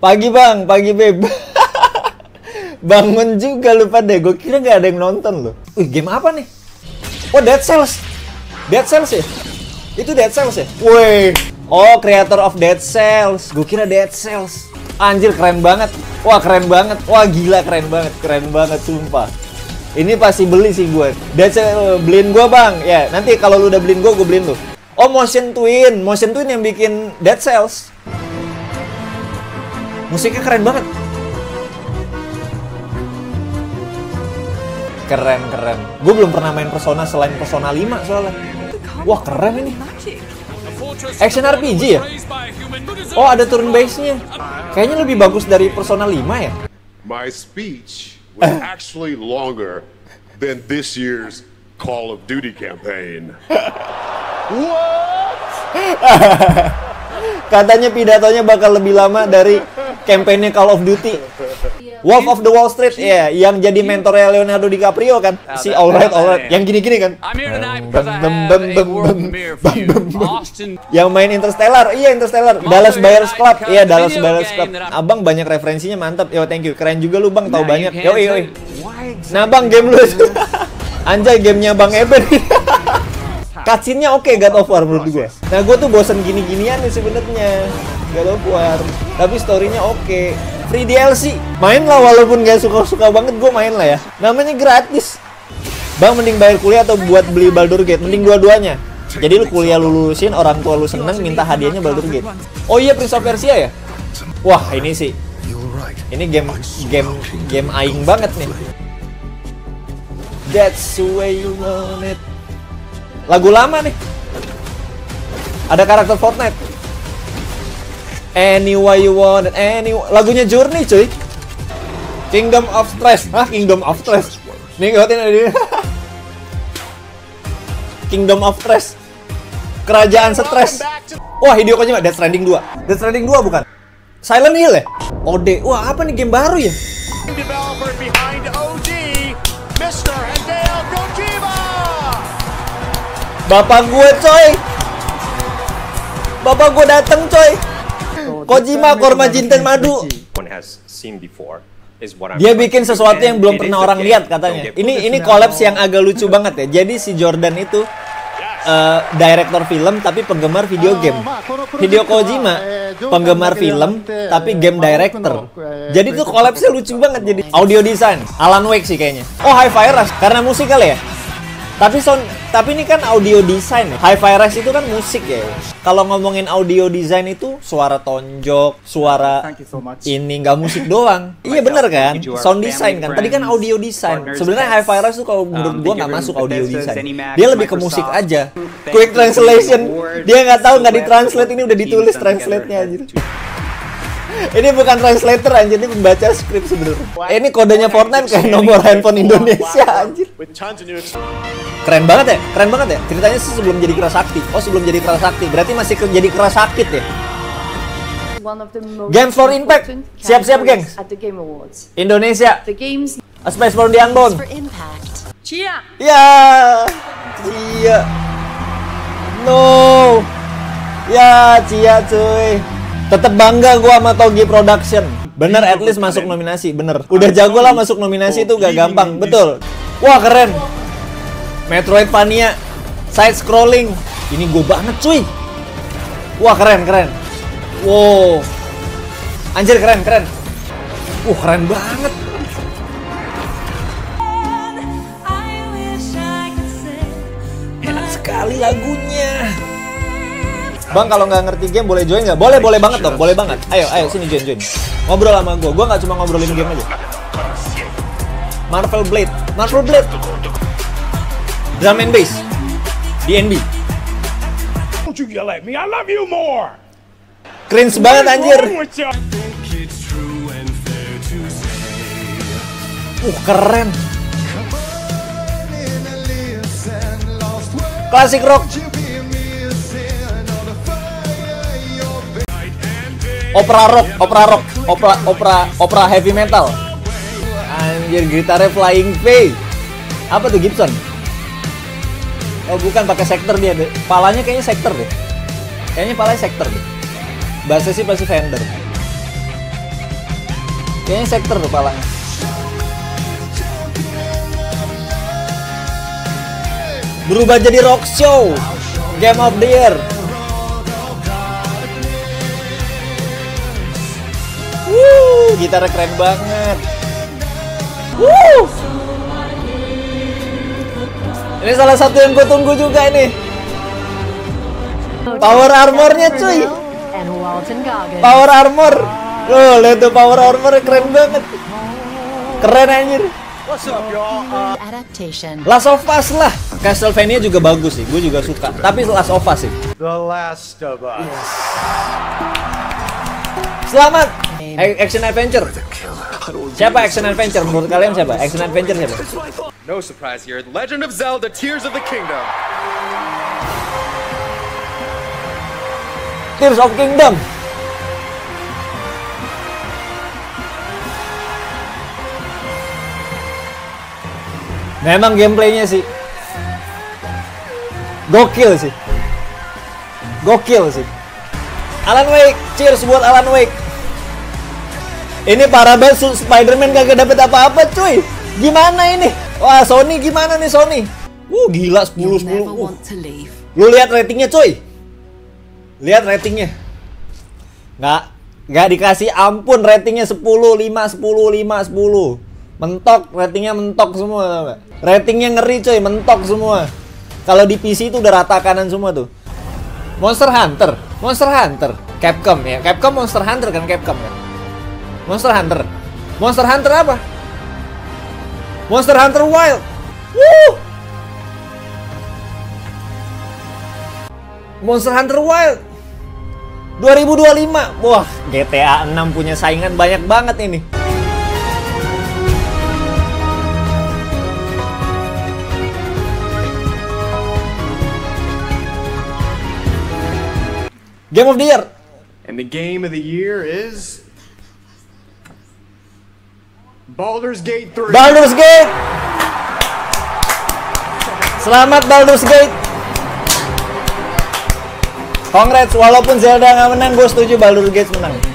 Pagi bang, pagi beb. Bangun juga lupa deh, gue kira gak ada yang nonton loh. Wih, game apa nih? Oh, Dead Cells. Dead Cells ya? Itu Dead Cells ya? Wih. Oh, creator of Dead Cells. Gue kira Dead Cells. Anjir, keren banget. Wah, keren banget. Wah, gila keren banget. Keren banget, sumpah. Ini pasti beli sih gue. Dead Cells, beliin gue bang. Ya, nanti kalau lu udah beliin gue, gue beliin lu. Oh, Motion Twin. Motion Twin yang bikin Dead Cells. Musiknya keren banget. Keren, keren. Gue belum pernah main Persona selain Persona 5 soalnya. Wah, keren ini. Action RPG ya? Oh, ada turn base-nya. Kayaknya lebih bagus dari Persona 5 ya? My speech was actually longer than this year's Call of Duty campaign. Katanya pidatonya bakal lebih lama dari kampanye Call of Duty. Wolf of the Wall Street, ya, yang jadi mentornya Leonardo DiCaprio kan, si Alright Alright, yang gini-gini kan, yang main Interstellar, iya Interstellar, Dallas Buyers Club, iya Dallas Buyers Club. Abang banyak referensinya mantap, yo thank you, keren juga lu bang, tahu Now banyak, yo yo. Nah bang game lu, anjay gamenya bang Eben. Cutscene-nya oke God of War menurut gue. Nah gue tuh bosen gini-ginian nih sebenarnya God of War. Tapi story-nya oke. Free DLC. Main lah walaupun gak suka-suka banget gue main lah ya. Namanya gratis. Bang mending bayar kuliah atau buat beli Baldur Gate? Mending dua-duanya. Jadi lu kuliah lu lulusin, orang tua lu seneng, minta hadiahnya Baldur Gate. Oh iya Prince of Persia ya? Wah ini sih. Ini game game game aing banget nih. That's the way you want it. Lagu lama nih. Ada karakter Fortnite. Anyway you want it, any lagunya Journey cuy. Kingdom of Stress. Hah, Kingdom of Stress. Nih ngeliatin ini. Kingdom of Stress. Kerajaan stres. Wah, Hideo Kojima Death Stranding 2. Death Stranding 2 bukan? Silent Hill ya? OD. Wah, apa nih game baru ya? developer behind OG, Mr. Hideo Kojima! Bapak gue coy Bapak gue dateng coy Kojima Korma Jinten Madu. Dia bikin sesuatu yang belum pernah orang lihat katanya. Ini ini kolaps yang agak lucu banget ya. Jadi si Jordan itu eh, Director film tapi penggemar video game. Hideo Kojima Penggemar film tapi game director. Jadi tuh kolapsnya lucu banget jadi Audio design. Alan Wake sih kayaknya. Oh Hi-Fi Rush Karena musik kali ya. Tapi sound, tapi ini kan audio design. ya. Hi-Fi Rush itu kan musik ya. Kalau ngomongin audio design itu suara tonjok, suara ini nggak musik doang. iya bener kan? Sound design kan. Tadi kan audio design. Sebenarnya Hi-Fi Rush tuh kalau menurut gua nggak masuk audio design. Dia lebih ke musik aja. Quick translation. Dia nggak tahu nggak ditranslate ini udah ditulis translate-nya anjir. Ini bukan translator anjir, ini pembaca skrip sebenarnya. Eh, ini kodenya Fortnite kayak nomor handphone Indonesia anjir. Keren banget ya, keren banget ya. Ceritanya sih sebelum jadi keras sakti. Oh sebelum jadi keras sakti, berarti masih ke- jadi keras sakit ya. Games for Impact. Siap-siap, Game Awards. Indonesia, The games A Space for the impact. Chia. Ya, Cia. No. Ya, Cia cuy. Tetep bangga gua sama Togi Production. Bener, at least masuk nominasi, bener. Udah jago lah masuk nominasi itu gak gampang, betul. Wah keren. Metroidvania, side scrolling. Ini gue banget cuy. Wah keren, keren. Wow. Anjir keren, keren. Wah keren banget. Enak sekali lagunya. Bang kalau nggak ngerti game boleh join nggak? Boleh boleh banget dong, boleh banget. Ayo ayo sini join join. Ngobrol sama gue, gue nggak cuma ngobrolin game aja. Marvel Blade, Marvel Blade. Drum and bass. DNB. Don't you yell at me, I love you more! Cringe banget anjir. you? Uh keren. Klasik rock. Opera rock, opera rock, opera opera opera heavy metal. Anjir gitarnya Flying V. Apa tuh Gibson? Oh bukan pakai sektor dia deh. Palanya kayaknya sektor deh. Kayaknya palanya sektor deh. Bahasa sih pasti Fender. Kayaknya sektor tuh palanya. Berubah jadi rock show. Game of the Year. Gitarnya keren banget. Wuh. Ini salah satu yang gue tunggu juga ini. Power armornya cuy. Power armor. Loh, lihat tuh power armor keren banget. Keren anjir. Last of Us lah. Castlevania juga bagus sih, gue juga suka. Tapi Last of Us sih. The Last of Us. Selamat. A- Action adventure. Siapa action adventure menurut kalian siapa? Action adventure siapa? No surprise here. Legend of Zelda Tears of the Kingdom. Tears of Kingdom. Memang gameplaynya sih gokil sih. Gokil sih. Alan Wake, cheers buat Alan Wake. Ini parah banget Spider-Man kagak dapet apa-apa cuy. Gimana ini? Wah, Sony gimana nih Sony? Uh, gila 10 10. Uh. Lu lihat ratingnya cuy. Lihat ratingnya. Nggak nggak dikasih ampun ratingnya 10 5 10 5 10. Mentok ratingnya mentok semua? Ratingnya ngeri cuy, mentok semua. Kalau di PC itu udah rata kanan semua tuh. Monster Hunter, Monster Hunter, Capcom ya. Capcom Monster Hunter kan Capcom kan. Monster Hunter. Monster Hunter apa? Monster Hunter Wild. Woo! Monster Hunter Wild 2025 Wah GTA 6 punya saingan banyak banget ini Game of the Year And the game of the year is Baldur's Gate 3. Baldur's Gate. Selamat Baldur's Gate. Congrats, walaupun Zelda nggak menang, gue setuju Baldur's Gate menang